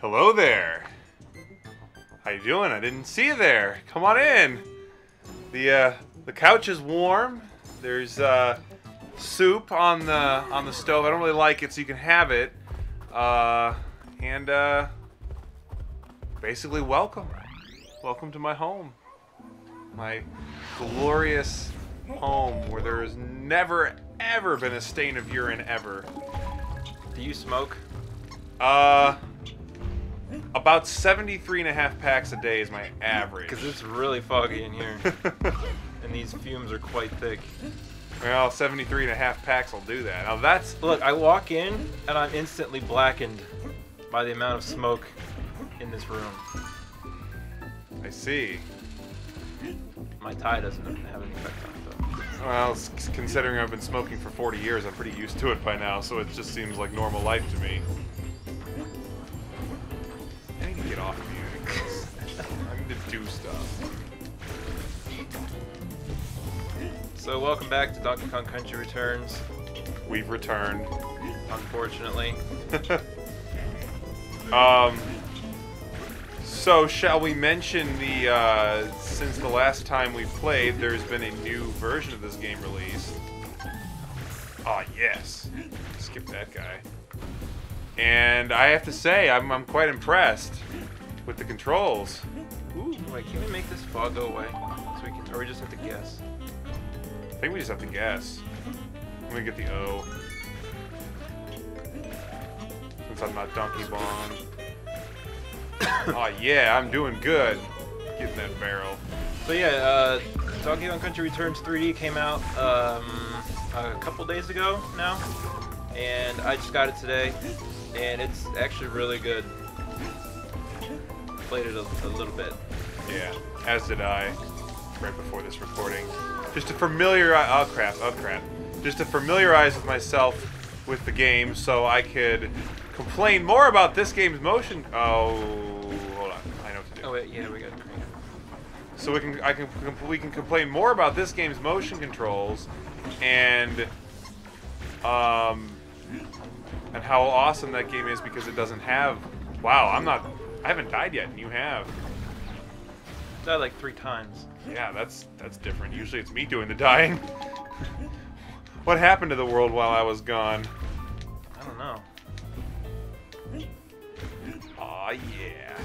Hello there. How you doing? I didn't see you there. Come on in. The uh, the couch is warm. There's uh, soup on the on the stove. I don't really like it, so you can have it. Uh, and uh, basically, welcome. Welcome to my home. My glorious home where there has never ever been a stain of urine ever. Do you smoke? Uh, about 73 and a half packs a day is my average. Because it's really foggy in here, and these fumes are quite thick. well, 73 and a half packs will do that. Now that's Look, I walk in, and I'm instantly blackened by the amount of smoke in this room. I see. My tie doesn't have any effect on it. Well, considering I've been smoking for 40 years, I'm pretty used to it by now, so it just seems like normal life to me. I need to get off of you. I need to do stuff. So, welcome back to Donkey Kong Country Returns. We've returned. Unfortunately, Um. So, shall we mention the, uh, since the last time we played, there's been a new version of this game released. Ah, yes. Skip that guy. And I have to say, I'm, I'm quite impressed with the controls. ooh, wait, can we make this fog go away? So we can, or we just have to guess? I think we just have to guess. Let me get the O. Since I'm not Donkey Bong. oh yeah, I'm doing good. Getting that barrel. So yeah, uh, Donkey Kong Country Returns 3D came out um, a couple days ago now, and I just got it today, and it's actually really good. Played it a, a little bit. Yeah, as did I, right before this recording. Just to familiarize, oh crap, oh crap. Just to familiarize with myself with the game so I could complain more about this game's motion. Oh, hold on, I know what to do. Oh wait, yeah, we got. So we can, I can, we can complain more about this game's motion controls, and, um, and how awesome that game is because it doesn't have. Wow, I'm not. I haven't died yet, and you have. Died like three times. Yeah, that's that's different. Usually it's me doing the dying. what happened to the world while I was gone? I don't know. Aw, yeah.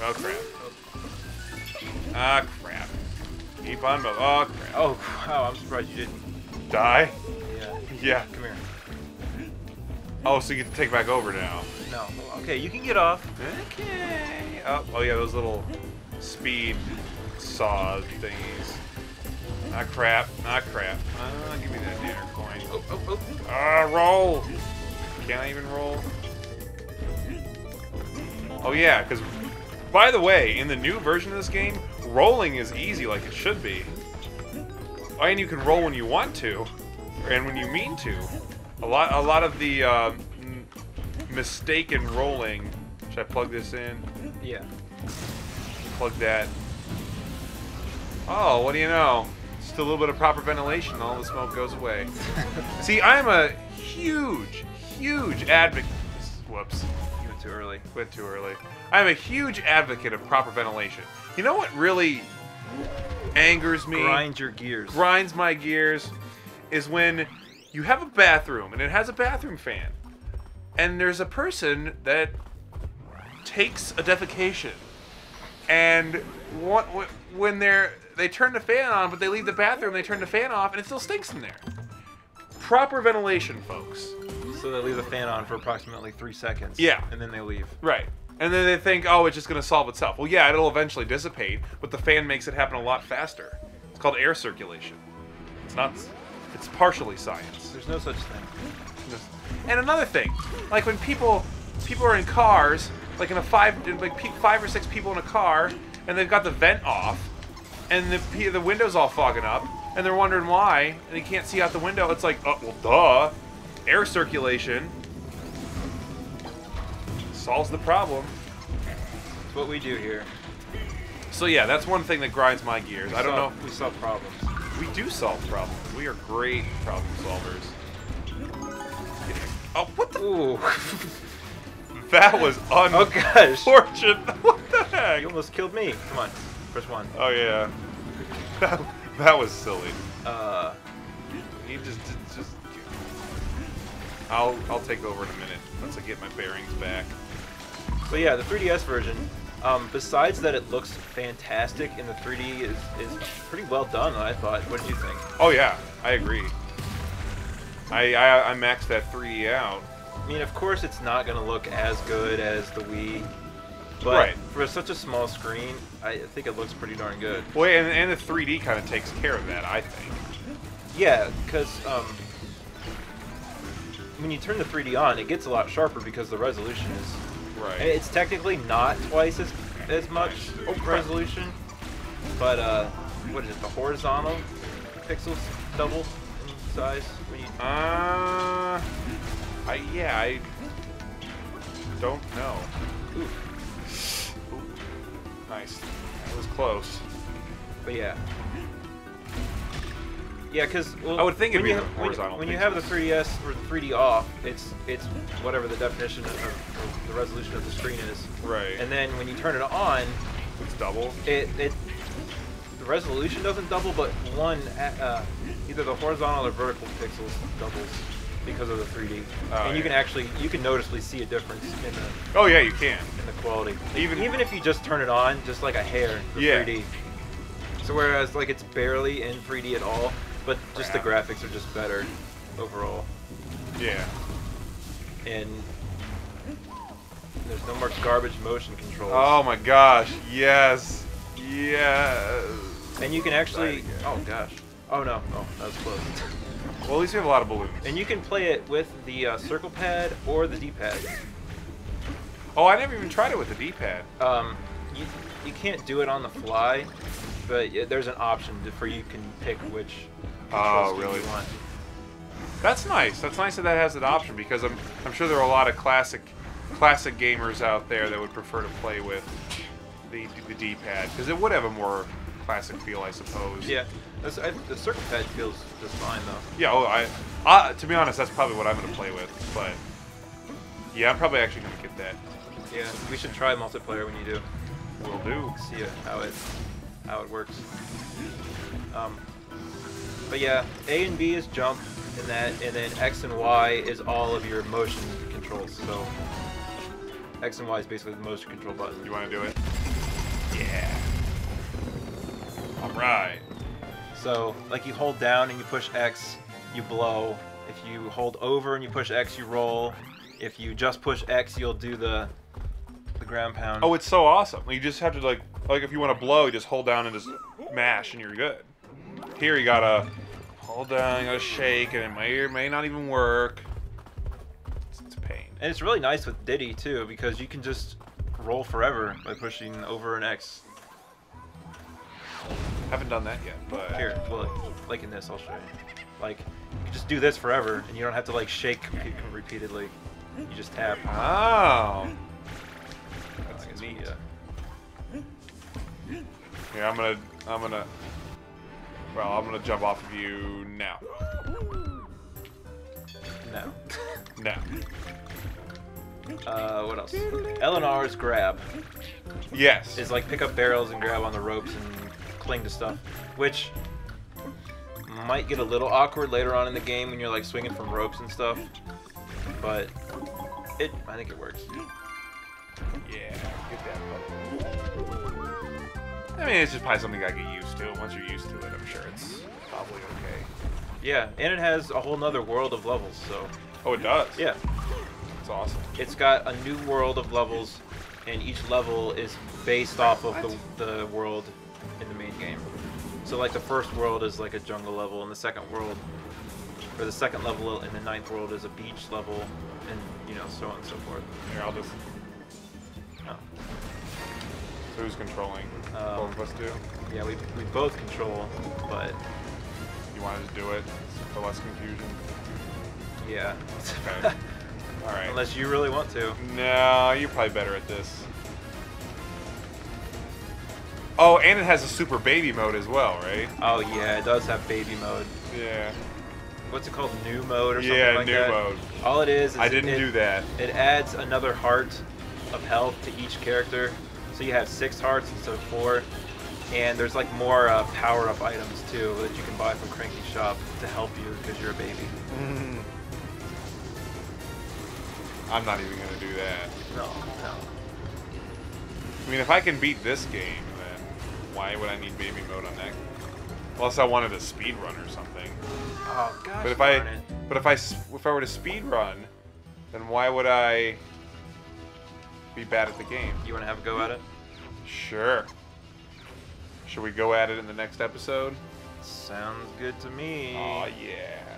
Oh, crap. Ah, crap. Keep on moving. Oh, crap. Oh wow, I'm surprised you didn't. Die? Yeah. Yeah. Come here. Oh, so you get to take back over now. No. Okay, you can get off. Okay. Oh, oh yeah, those little speed saw thingies. Ah, crap. Ah, crap. Ah, give me that dinner coin. Oh, oh, oh. Ah, roll! Can I even roll? Oh yeah, because by the way, in the new version of this game, rolling is easy like it should be. Oh, and you can roll when you want to, and when you mean to. A lot, a lot of the uh, mistaken rolling. Should I plug this in? Yeah. Plug that. Oh, what do you know? Just a little bit of proper ventilation, all the smoke goes away. See, I'm a huge, huge advocate. Whoops, too early. went too early. I'm a huge advocate of proper ventilation. You know what really angers me? Grind your gears. grinds my gears is when you have a bathroom and it has a bathroom fan, and there's a person that takes a defecation, and what, when they're they turn the fan on, but they leave the bathroom, they turn the fan off, and it still stinks in there. Proper ventilation, folks. So they leave the fan on for approximately three seconds. Yeah. And then they leave. Right. And then they think, oh, it's just going to solve itself. Well, yeah, it'll eventually dissipate, but the fan makes it happen a lot faster. It's called air circulation. It's not. It's partially science. There's no such thing. And another thing, like when people people are in cars, like in a five like five or six people in a car, and they've got the vent off, and the the windows all fogging up, and they're wondering why, and they can't see out the window. It's like, oh well, duh, air circulation solves the problem. It's what we do here. So yeah, that's one thing that grinds my gears. I don't Solve- know. We solve problems. We do solve problems. We are great problem solvers. Oh, what the? Ooh. That was oh gosh. unfortunate. What the heck? You almost killed me. Come on. First one. Oh yeah. That, that was silly. Uh, He just, just, just. I'll, I'll take over in a minute once I get my bearings back. so yeah, the 3DS version. Um, besides that, it looks fantastic, and the 3D is, is pretty well done. I thought. What did you think? Oh yeah, I agree. I, I, I maxed that 3D out. I mean, of course, it's not going to look as good as the Wii, but Right. for such a small screen, I think it looks pretty darn good. Well, and, and the 3D kind of takes care of that, I think. Yeah, because um, when you turn the 3D on, it gets a lot sharper because the resolution is. Right. It's technically not twice as as much Oh, resolution, but uh, what is it? The horizontal pixels double in size when you. Uh, I yeah, I don't know. Ooh, Ooh, nice. That was close. but yeah. Yeah, because well, I would think it'd when be you the ha- when- horizontal When you have the 3DS or the 3D off, it's it's whatever the definition of, of the resolution of the screen is. Right. And then when you turn it on, it's double. it, it the resolution doesn't double, but one uh, either the horizontal or vertical pixels doubles because of the 3D, Oh, and you yeah. can actually you can noticeably see a difference in the Oh yeah, you can. in the quality. Even- even if you just turn it on, just like a hair for Yeah. 3D. So whereas like it's barely in 3D at all, but just the graphics are just better overall, Yeah. and there's no more garbage motion controls. Oh my gosh. Yes. Yes. And you can actually. Oh gosh. Oh no. Oh, that was close. Well, at least we have a lot of balloons. and you can play it with the uh, circle pad or the D-pad. Oh, I never even tried it with the D-pad. Um, you you can't do it on the fly, but there's an option to, for you can pick which. Oh, really? Want. That's nice. That's nice that that has that option because I'm I'm sure there are a lot of classic classic gamers out there that would prefer to play with the the D-pad because it would have a more classic feel, I suppose. Yeah. I, the circle pad feels just fine though. Yeah. Oh, I, I to be honest, that's probably what I'm gonna play with. But yeah, I'm probably actually gonna get that. Yeah. We should try multiplayer when you do. We'll do. See how it how it works. Um, but yeah, A and B is jump, and that, and then X and Y is all of your motion controls. So X and Y is basically the motion control button. You want to do it? Yeah. All right. So like you hold down and you push X, you blow. If you hold over and you push X, you roll. If you just push X, you'll do the the ground pound. Oh, it's so awesome. You just have to like like if you want to blow, you just hold down and just mash, and you're good. Here you gotta hold down, you gotta shake, and it may or may not even work. It's, it's a pain. And it's really nice with Diddy too because you can just roll forever by pushing over an X. Haven't done that yet, but Here, well, like in this, I'll show you. Like, you can just do this forever, and you don't have to like shake repeatedly. You just tap. Oh. That's I guess we, neat. uh, Yeah, I'm gonna, I'm gonna. Well, I'm gonna jump off of you now. no. Now. Uh, what else? L and R's grab Yes. is like pick up barrels and grab on the ropes and cling to stuff, which might get a little awkward later on in the game when you're like swinging from ropes and stuff. But it, I think it works. Yeah. Get that. button. I mean, it's just probably something I get used to. Once you're used to it, I'm sure it's probably okay. Yeah, and it has a whole nother world of levels, so Oh, it does. yeah. It's awesome. It's got a new world of levels, and each level is based off of the, the world in the main game. So, like, the first world is like a jungle level, and the second world, or the second level in the ninth world is a beach level, and, you know, so on and so forth. Here, I'll just. So who's controlling? Um, Both of us do. Yeah, we, we both control, but You want to do it for less confusion? yeah. Okay. All right. Unless you really want to. No, you're probably better at this. Oh, and it has a super baby mode as well, right? Oh yeah, it does have baby mode. Yeah. What's it called? New mode or something Yeah, like new that? mode. All it is, is I didn't it, do that. It adds another heart of health to each character, so you have six hearts instead of four. And there's like more uh, power-up items too that you can buy from Cranky Shop to help you because you're a baby. I'm not even gonna do that. No, no. I mean, if I can beat this game, then why would I need baby mode on that? Unless I wanted a speed run or something. Oh gosh. But if I, it. but if I, if I were to speed run, then why would I be bad at the game? you want to have a go at it? Sure. Should we go at it in the next episode? Sounds good to me. Oh yeah.